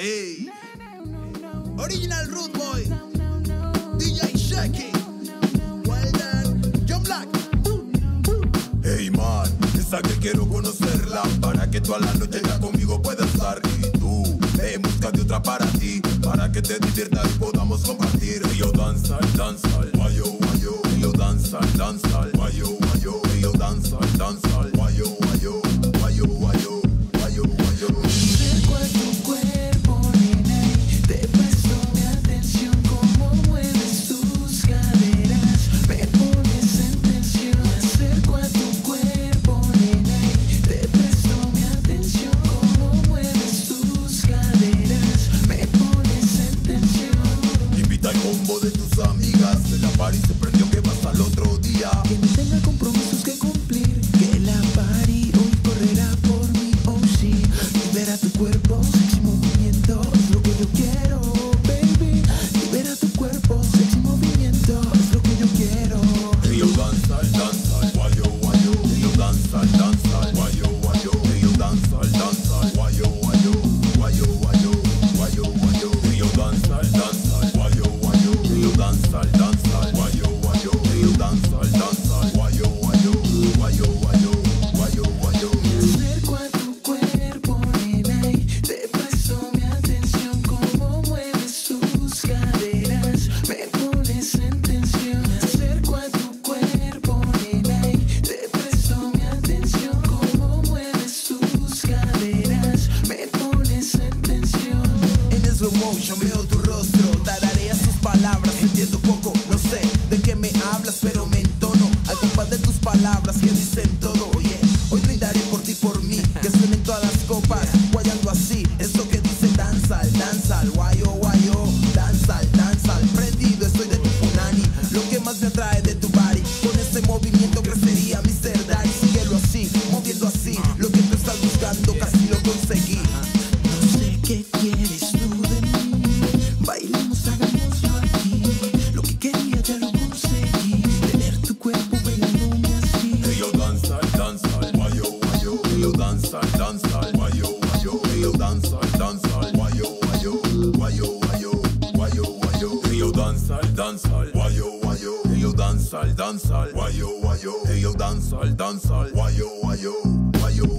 Ey. Original Root Boy. DJ Shaky. Well done. John Black. Hey man, esa que quiero conocerla Para que toda la noche ya conmigo puedas estar Y tú, ve en busca de otra para ti Para que te diviertas y podamos compartir yo danza, danza, combo de tus amigas. De la party se prendió que vas al otro día slow motion veo tu rostro, tarareas tus palabras, entiendo poco, no sé de qué me hablas, pero me entono al compás de tus palabras que dicen todo. Oye, hoy brindaré por ti, por mí, que suenen todas las copas, guayando así, es que dice danza, danza, guayo, guayo, danza, danza, prendido estoy de tu punani, lo que más me atrae de tu body, con ese movimiento crecería Mr. Daddy, síguelo así, moviendo así, lo que tú estás buscando casi lo conseguí. Guayo Y yo danza, danza, guayo, guayo Y yo danza, danza, guayo, guayo Guayo, guayo, guayo, guayo Y yo danza, danza, guayo, guayo Y yo danza, danza, guayo, guayo Y yo danza, danza, guayo, guayo